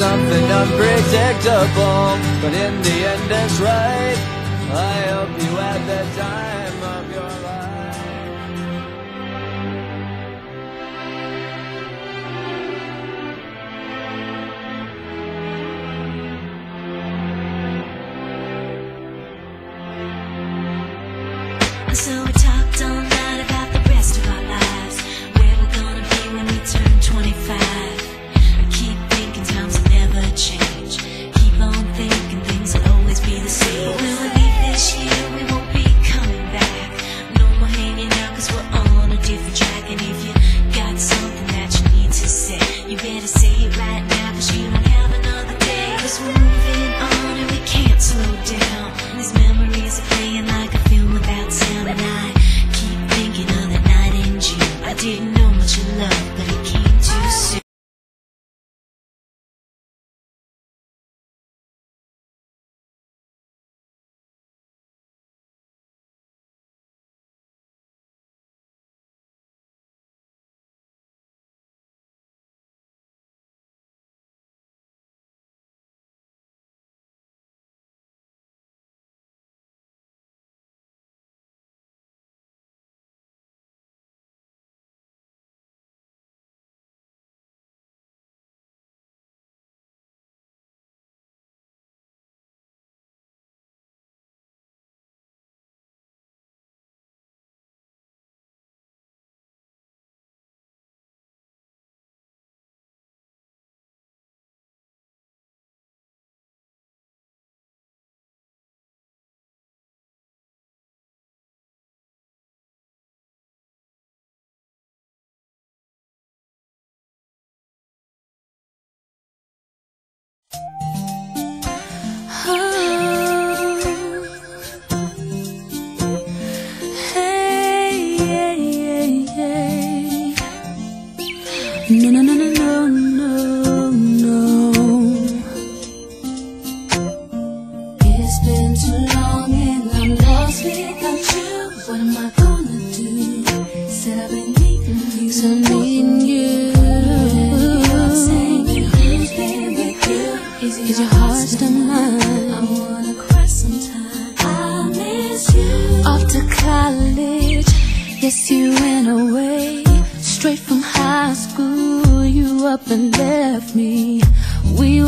Something unpredictable, but in the end it's right. I hope you had the time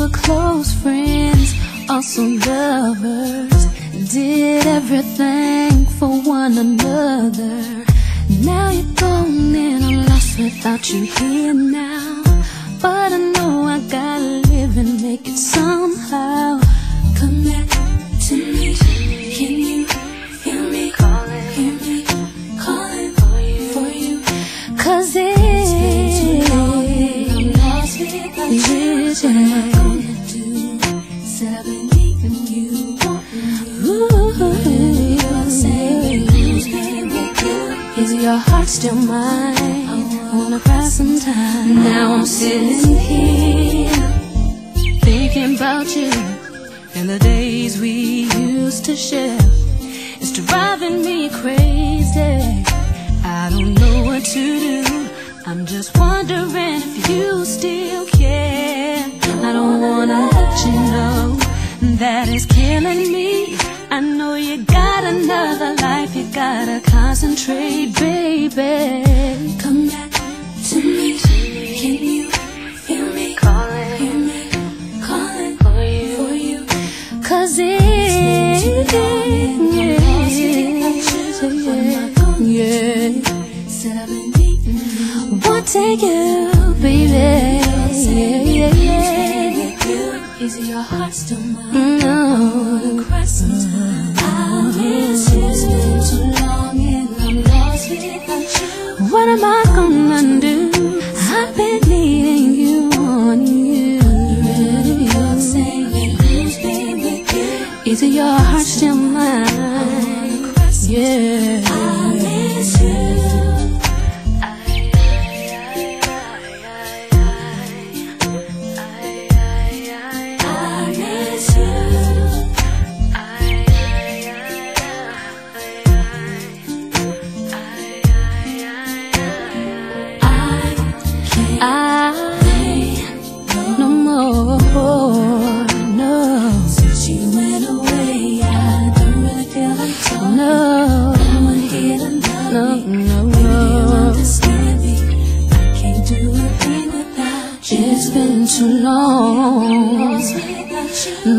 were close friends, also lovers. Did everything for one another. Now you're gone and I'm lost without you here now. But I know I gotta live and make it somehow. Come back to me. Can you hear me? Calling, hear me? Calling for you. For you. Cause it's been too long I'm lost without you. Your heart still mine? I wanna cry sometime. Now I'm sitting here thinking about you and the days we used to share. It's driving me crazy. I don't know what to do. I'm just wondering if you still care. I don't wanna let you know that it's killing me. I know you concentrate, baby. Come back to me. Can you feel me? Calling, hear me, calling for you, for you. Cause it's yeah, yeah. Said I've been needing you. Want take you, baby. Yeah, yeah, yeah. Is your heart still mine? No. Cry sometime. I miss you. What am I gonna do? I've been needing you on you. Is your heart still